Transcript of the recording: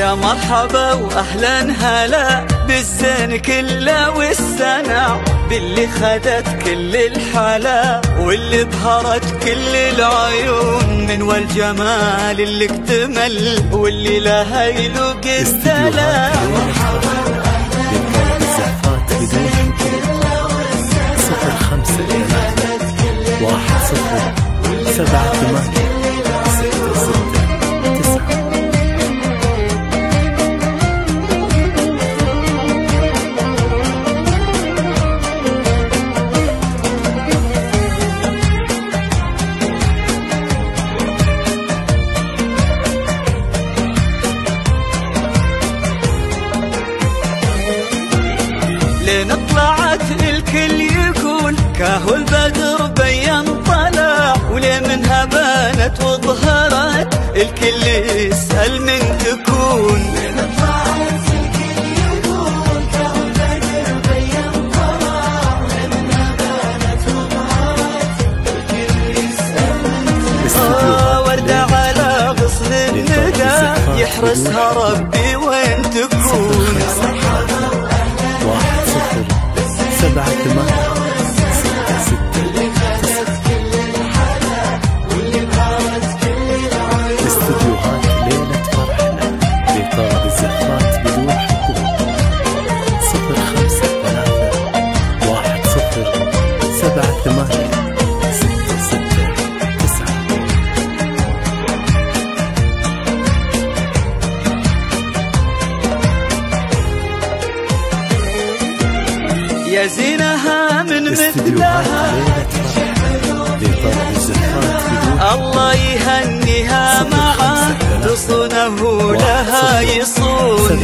يا مرحبا واهلا هلا بالزين كله والسنع باللي خدت كل الحلا واللي بهرت كل العيون من والجمال اللي اكتمل واللي لها يلوق الدلع الزفات بدون صفر خمسة واحد صفر سبعة ثمانية ستة ستة لين طلعت الكل يقول كاهو البدر بين طلع ولين منها بانت وظهرت الكل يسأل من تكون. آه، وردة على غصن الندى يحرسها ربي وين تكون. ثمانية ستة ستة تسعة يا زينها من مثلها الله يهنيها معه تصونه لها يصون